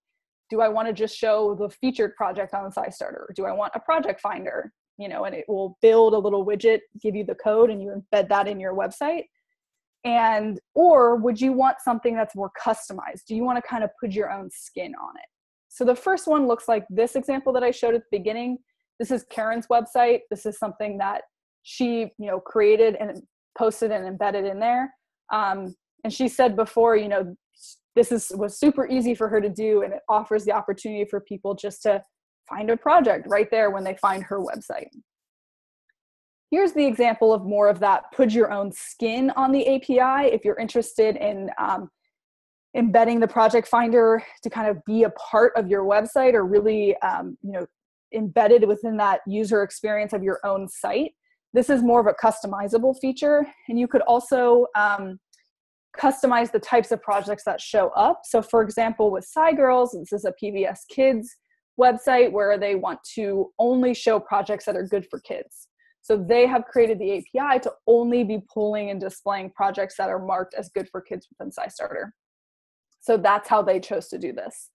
do I want to just show the featured project on SciStarter? Do I want a project finder? you know, and it will build a little widget, give you the code, and you embed that in your website. And, or would you want something that's more customized? Do you want to kind of put your own skin on it? So the first one looks like this example that I showed at the beginning. This is Caren's website. This is something that she, you know, created and posted and embedded in there. Um, and she said before, you know, this is was super easy for her to do, and it offers the opportunity for people just to find a project right there when they find her website. Here's the example of more of that put your own skin on the API if you're interested in um, embedding the project finder to kind of be a part of your website or really um, you know embedded within that user experience of your own site this is more of a customizable feature and you could also um, customize the types of projects that show up so for example with SciGirls this is a pbs kids website where they want to only show projects that are good for kids. So they have created the API to only be pulling and displaying projects that are marked as good for kids within SciStarter. So that's how they chose to do this.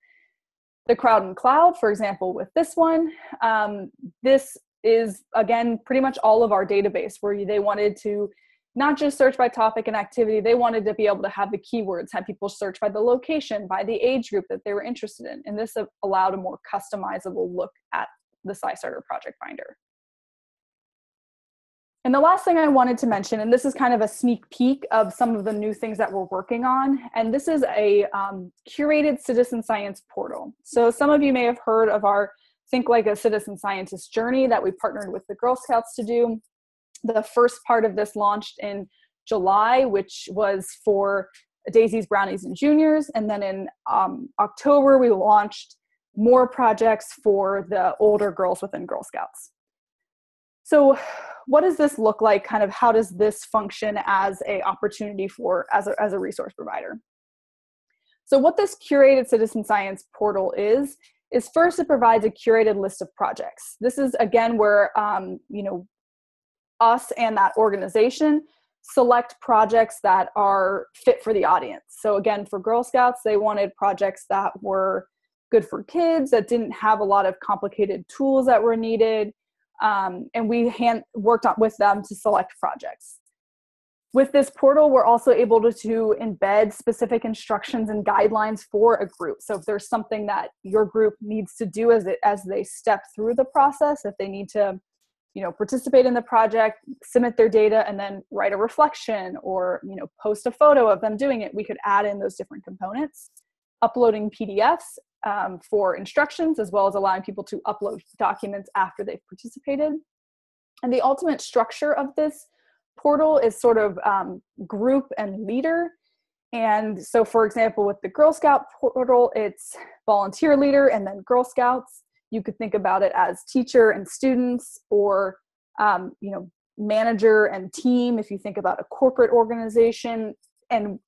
The Crowd and Cloud, for example, with this one, um, this is again pretty much all of our database where they wanted to not just search by topic and activity they wanted to be able to have the keywords have people search by the location by the age group that they were interested in and this allowed a more customizable look at the SciStarter Project Finder. And the last thing I wanted to mention, and this is kind of a sneak peek of some of the new things that we're working on, and this is a um, curated citizen science portal. So some of you may have heard of our Think Like a Citizen Scientist journey that we partnered with the Girl Scouts to do. The first part of this launched in July, which was for Daisies, Brownies, and Juniors. And then in um, October, we launched more projects for the older girls within Girl Scouts. So what does this look like? Kind of how does this function as a opportunity for as a, as a resource provider? So what this curated citizen science portal is, is first it provides a curated list of projects. This is again where um, you know us and that organization select projects that are fit for the audience. So again, for Girl Scouts, they wanted projects that were good for kids, that didn't have a lot of complicated tools that were needed, um, and we hand, worked on, with them to select projects. With this portal, we're also able to, to embed specific instructions and guidelines for a group. So if there's something that your group needs to do as, it, as they step through the process, if they need to you know participate in the project submit their data and then write a reflection or you know post a photo of them doing it we could add in those different components uploading pdfs um, for instructions as well as allowing people to upload documents after they've participated. And the ultimate structure of this portal is sort of um, group and leader. And so, for example, with the Girl Scout portal, it's volunteer leader and then Girl Scouts. You could think about it as teacher and students, or um, you know, manager and team. If you think about a corporate organization, and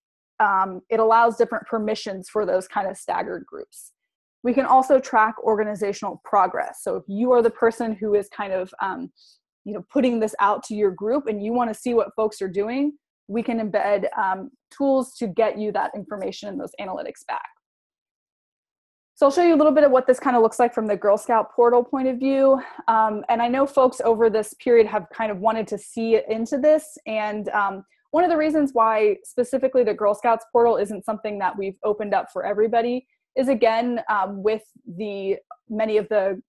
um, it allows different permissions for those kind of staggered groups. We can also track organizational progress. So if you are the person who is kind of um, you know putting this out to your group and you want to see what folks are doing, we can embed um, tools to get you that information and those analytics back. So I'll show you a little bit of what this kind of looks like from the Girl Scout portal point of view. Um, and I know folks over this period have kind of wanted to see into this. And um, one of the reasons why specifically the Girl Scouts portal isn't something that we've opened up for everybody is again um, with the many of the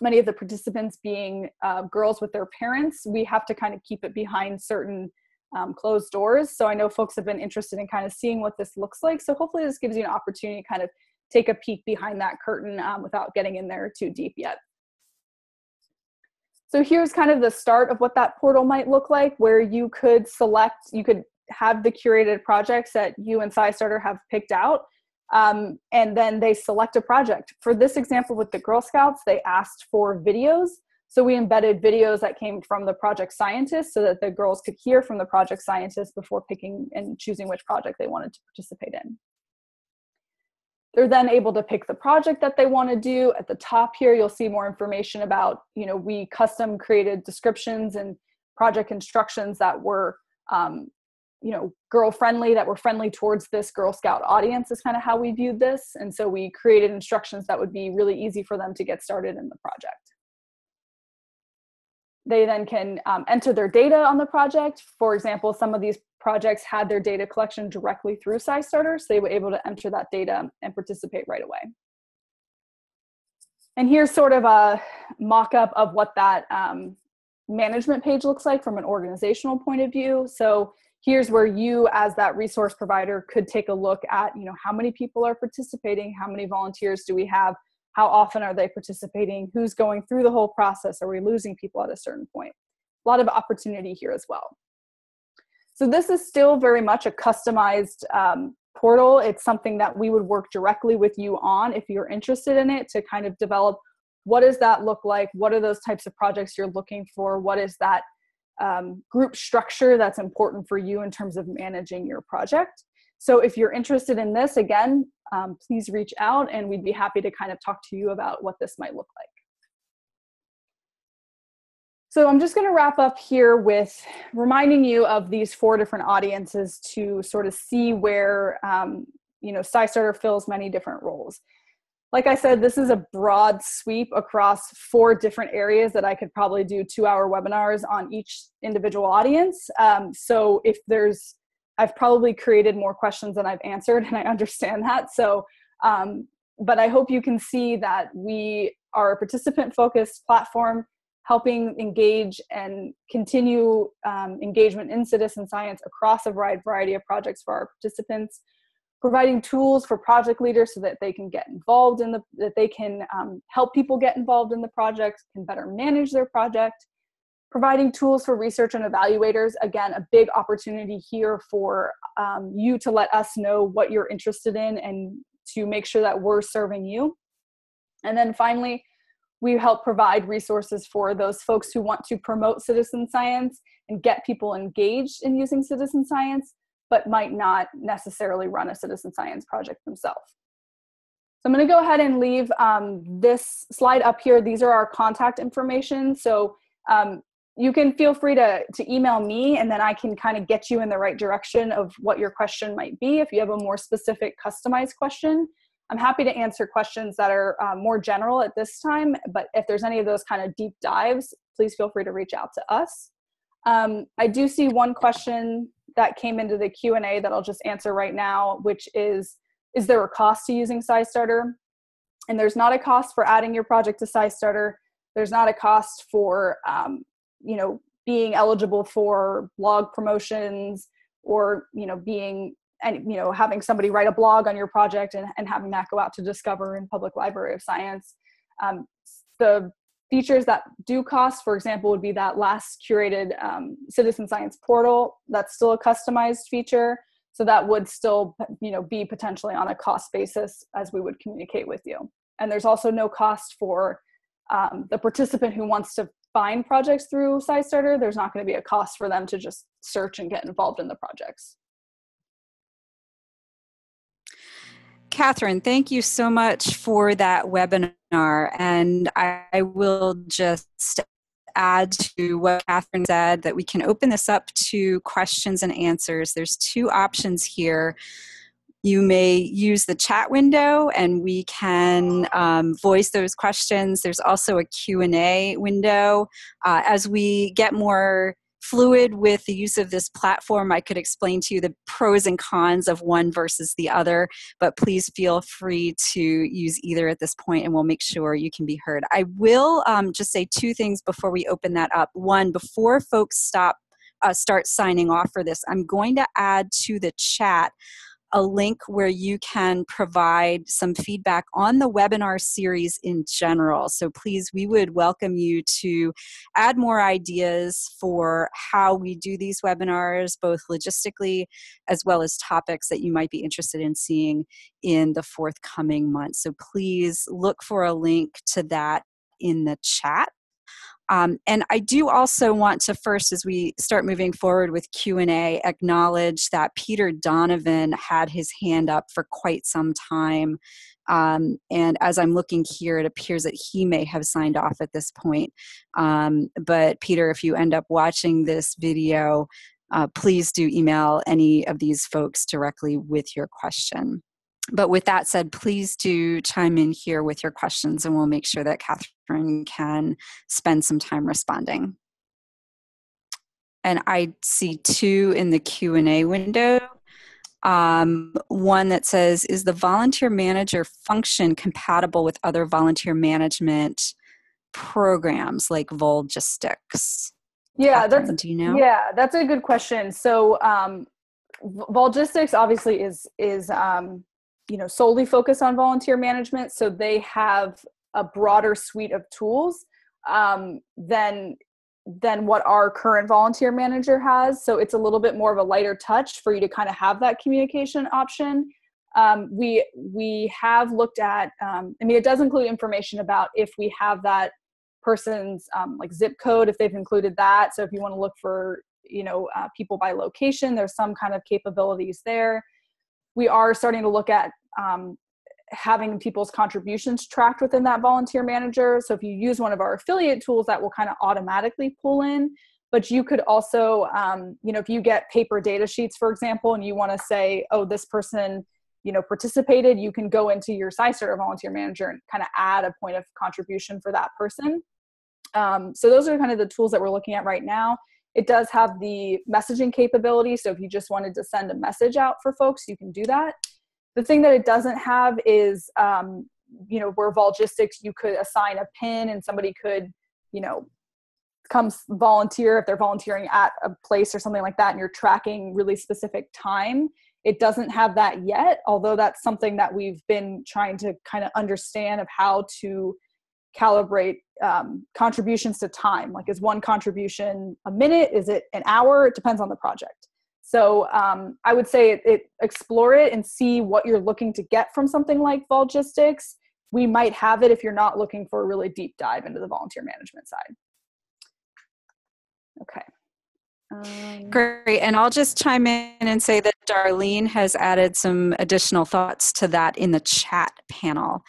many of the participants being uh, girls with their parents we have to kind of keep it behind certain um, closed doors. So i know folks have been interested in kind of seeing what this looks like. So hopefully this gives you an opportunity to kind of take a peek behind that curtain um, without getting in there too deep yet. So here's kind of the start of what that portal might look like where you could select you could have the curated projects that you and SciStarter have picked out um, and then they select a project. For this example with the Girl Scouts, they asked for videos. So we embedded videos that came from the project scientists so that the girls could hear from the project scientists before picking and choosing which project they wanted to participate in. They're then able to pick the project that they want to do. At the top here, you'll see more information about, you know, we custom created descriptions and project instructions that were um, you know girl friendly that were friendly towards this girl scout audience is kind of how we viewed this. And so we created instructions that would be really easy for them to get started in the project. They then can um, enter their data on the project. For example some of these projects had their data collection directly through SciStarter, so they were able to enter that data and participate right away. And here's sort of a mock-up of what that um, management page looks like from an organizational point of view. So here's where you as that resource provider could take a look at you know how many people are participating how many volunteers do we have how often are they participating who's going through the whole process are we losing people at a certain point? A lot of opportunity here as well. So this is still very much a customized um, portal. It's something that we would work directly with you on if you're interested in it to kind of develop what does that look like? What are those types of projects you're looking for? What is that um, group structure that's important for you in terms of managing your project. So if you're interested in this, again, um, please reach out and we'd be happy to kind of talk to you about what this might look like. So I'm just going to wrap up here with reminding you of these four different audiences to sort of see where um, you know SciStarter fills many different roles like I said, this is a broad sweep across four different areas that I could probably do two hour webinars on each individual audience. Um, so if there's, I've probably created more questions than I've answered, and I understand that. So, um, but I hope you can see that we are a participant focused platform helping engage and continue um, engagement in citizen science across a wide variety of projects for our participants providing tools for project leaders so that they can get involved in the that they can um, help people get involved in the project can better manage their project. Providing tools for research and evaluators again a big opportunity here for um, you to let us know what you're interested in and to make sure that we're serving you. And then finally we help provide resources for those folks who want to promote citizen science and get people engaged in using citizen science but might not necessarily run a citizen science project themselves so i'm going to go ahead and leave um, this slide up here these are our contact information so um, you can feel free to, to email me and then I can kind of get you in the right direction of what your question might be. If you have a more specific customized question, I'm happy to answer questions that are uh, more general at this time, but if there's any of those kind of deep dives, please feel free to reach out to us. Um, I do see one question that came into the Q&A that I'll just answer right now, which is, is there a cost to using SciStarter? And there's not a cost for adding your project to SciStarter. There's not a cost for um, you know being eligible for blog promotions or you know being and you know having somebody write a blog on your project and, and having that go out to discover in public library of science um, the features that do cost for example would be that last curated um, citizen science portal that's still a customized feature. So that would still you know be potentially on a cost basis as we would communicate with you. And there's also no cost for um, the participant who wants to find projects through SciStarter, there's not going to be a cost for them to just search and get involved in the projects. Catherine, thank you so much for that webinar. And I will just add to what Catherine said that we can open this up to questions and answers. There's two options here you may use the chat window and we can um, voice those questions there's also a q&a window uh, as we get more fluid with the use of this platform i could explain to you the pros and cons of one versus the other but please feel free to use either at this point and we'll make sure you can be heard. I will um, just say two things before we open that up. One before folks stop uh, start signing off for this i'm going to add to the chat a link where you can provide some feedback on the webinar series in general. So please, we would welcome you to add more ideas for how we do these webinars, both logistically as well as topics that you might be interested in seeing in the forthcoming months. So please look for a link to that in the chat um, and I do also want to first, as we start moving forward with Q and A, acknowledge that Peter Donovan had his hand up for quite some time. Um, and as I'm looking here, it appears that he may have signed off at this point. Um, but Peter, if you end up watching this video, uh, please do email any of these folks directly with your question but with that said, please do chime in here with your questions and we'll make sure that Catherine can spend some time responding. And I see two in the Q&A window. Um, one that says, is the volunteer manager function compatible with other volunteer management programs like Volgistics? Yeah, that's, do you know? Yeah, that's a good question. So um, Volgistics obviously is, is um, you know solely focus on volunteer management so they have a broader suite of tools um, than than what our current volunteer manager has. So it's a little bit more of a lighter touch for you to kind of have that communication option. Um, we we have looked at um, i mean it does include information about if we have that person's um, like zip code if they've included that. So if you want to look for you know uh, people by location there's some kind of capabilities there we are starting to look at um, having people's contributions tracked within that volunteer manager. So if you use one of our affiliate tools, that will kind of automatically pull in. But you could also, um, you know, if you get paper data sheets, for example, and you want to say, oh, this person, you know, participated, you can go into your SciStarter volunteer manager and kind of add a point of contribution for that person. Um, so those are kind of the tools that we're looking at right now. It does have the messaging capability. So if you just wanted to send a message out for folks, you can do that. The thing that it doesn't have is um, you know, where Volgistics, you could assign a pin and somebody could, you know, come volunteer if they're volunteering at a place or something like that and you're tracking really specific time it doesn't have that yet although that's something that we've been trying to kind of understand of how to calibrate um, contributions to time. Like is one contribution a minute? Is it an hour? It depends on the project. So um, i would say it, it, explore it and see what you're looking to get from something like volgistics we might have it if you're not looking for a really deep dive into the volunteer management side. Okay. Um, Great. And I'll just chime in and say that Darlene has added some additional thoughts to that in the chat panel.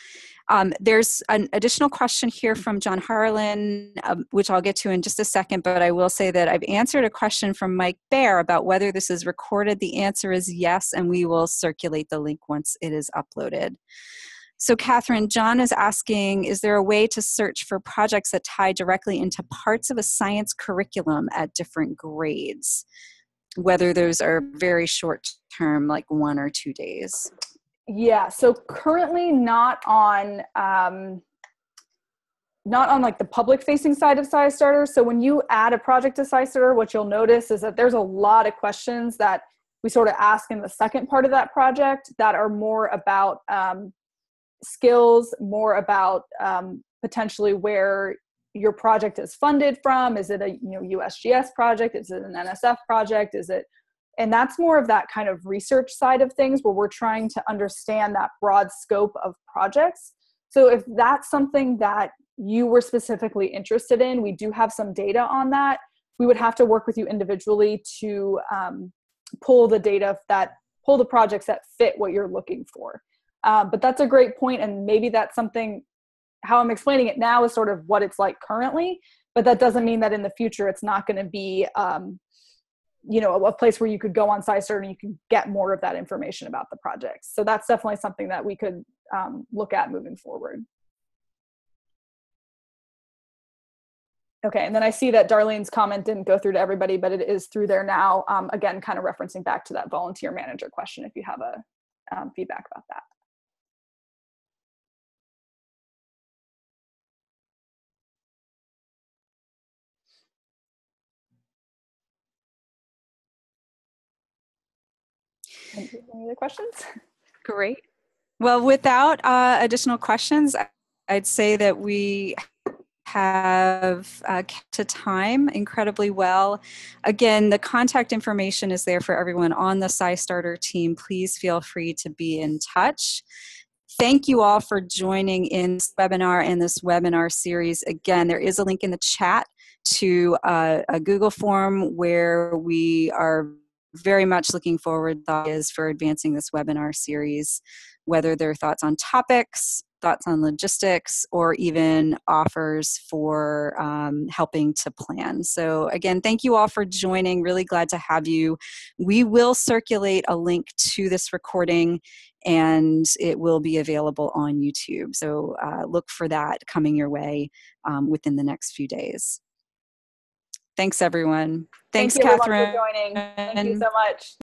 Um, there's an additional question here from John Harlan, um, which I'll get to in just a second, but I will say that I've answered a question from Mike Bear about whether this is recorded. The answer is yes, and we will circulate the link once it is uploaded. So, Catherine, John is asking Is there a way to search for projects that tie directly into parts of a science curriculum at different grades? Whether those are very short term, like one or two days? Yeah, so currently not on. Um, not on like the public facing side of SciStarter. So when you add a project to SciStarter, what you'll notice is that there's a lot of questions that we sort of ask in the second part of that project that are more about um, skills, more about um, potentially where your project is funded from. Is it a you know USGS project? Is it an NSF project? Is it and that's more of that kind of research side of things where we're trying to understand that broad scope of projects. So if that's something that you were specifically interested in, we do have some data on that. We would have to work with you individually to um, pull the data that pull the projects that fit what you're looking for. Um, but that's a great point, and maybe that's something. How I'm explaining it now is sort of what it's like currently, but that doesn't mean that in the future it's not going to be, um, you know, a, a, place where you could go on SciStarter and you can get more of that information about the projects. So that's definitely something that we could um, look at moving forward. Okay, and then I see that Darlene's comment didn't go through to everybody, but it is through there now. Um, again, kind of referencing back to that volunteer manager question if you have a um, feedback about that. Any other questions? Great. Well, without uh, additional questions, I'd say that we have uh, kept to time incredibly well. Again, the contact information is there for everyone on the SciStarter team. Please feel free to be in touch. Thank you all for joining in this webinar and this webinar series. Again, there is a link in the chat to uh, a Google form where we are very much looking forward is for advancing this webinar series, whether they're thoughts on topics, thoughts on logistics, or even offers for um, helping to plan. So again, thank you all for joining. Really glad to have you. We will circulate a link to this recording and it will be available on YouTube. So uh, look for that coming your way um, within the next few days. Thanks, everyone. Thanks, Thank Catherine. for joining. Thank you so much.